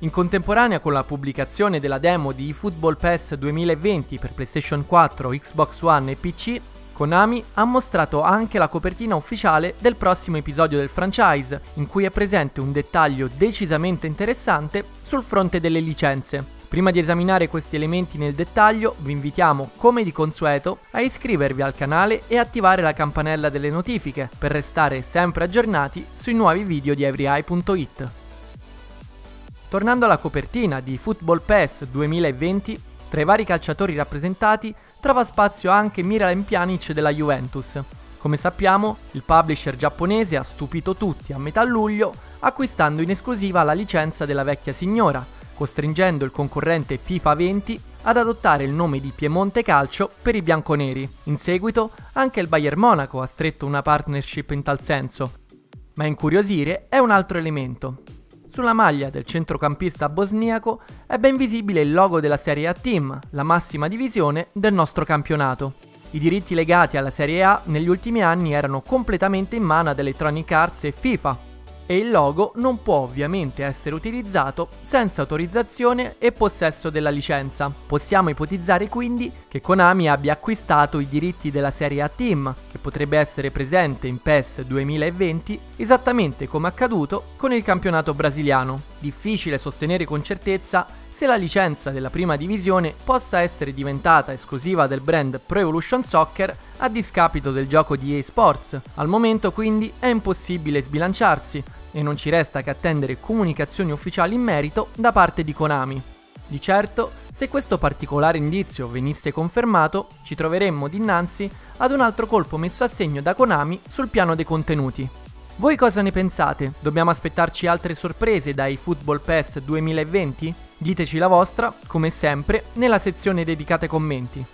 In contemporanea con la pubblicazione della demo di eFootball Pass 2020 per PlayStation 4, Xbox One e PC, Konami ha mostrato anche la copertina ufficiale del prossimo episodio del franchise, in cui è presente un dettaglio decisamente interessante sul fronte delle licenze. Prima di esaminare questi elementi nel dettaglio, vi invitiamo, come di consueto, a iscrivervi al canale e attivare la campanella delle notifiche per restare sempre aggiornati sui nuovi video di EveryEye.it. Tornando alla copertina di Football Pass 2020, tra i vari calciatori rappresentati trova spazio anche Miralem Pjanic della Juventus. Come sappiamo, il publisher giapponese ha stupito tutti a metà luglio acquistando in esclusiva la licenza della vecchia signora, costringendo il concorrente FIFA 20 ad adottare il nome di Piemonte Calcio per i bianconeri. In seguito, anche il Bayern Monaco ha stretto una partnership in tal senso. Ma incuriosire è un altro elemento. Sulla maglia del centrocampista bosniaco è ben visibile il logo della Serie A Team, la massima divisione del nostro campionato. I diritti legati alla Serie A negli ultimi anni erano completamente in mano ad Electronic Arts e FIFA, e il logo non può ovviamente essere utilizzato senza autorizzazione e possesso della licenza. Possiamo ipotizzare quindi che Konami abbia acquistato i diritti della serie A Team, che potrebbe essere presente in PES 2020, esattamente come accaduto con il campionato brasiliano. Difficile sostenere con certezza se la licenza della prima divisione possa essere diventata esclusiva del brand Pro Evolution Soccer a discapito del gioco di EA Sports. Al momento quindi è impossibile sbilanciarsi e non ci resta che attendere comunicazioni ufficiali in merito da parte di Konami. Di certo, se questo particolare indizio venisse confermato, ci troveremmo dinanzi ad un altro colpo messo a segno da Konami sul piano dei contenuti. Voi cosa ne pensate? Dobbiamo aspettarci altre sorprese dai Football Pass 2020? Diteci la vostra, come sempre, nella sezione dedicata ai commenti.